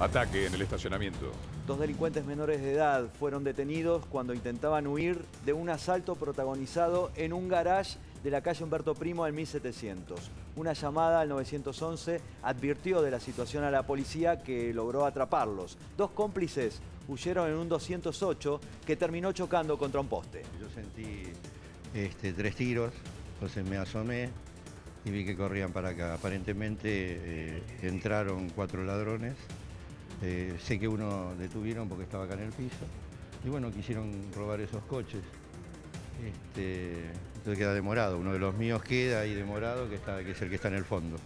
Ataque en el estacionamiento. Dos delincuentes menores de edad fueron detenidos cuando intentaban huir de un asalto protagonizado en un garage de la calle Humberto Primo del 1700. Una llamada al 911 advirtió de la situación a la policía que logró atraparlos. Dos cómplices huyeron en un 208 que terminó chocando contra un poste. Yo sentí este, tres tiros, entonces me asomé y vi que corrían para acá. Aparentemente eh, entraron cuatro ladrones eh, sé que uno detuvieron porque estaba acá en el piso. Y bueno, quisieron robar esos coches. Este, entonces queda demorado. Uno de los míos queda ahí demorado, que, está, que es el que está en el fondo.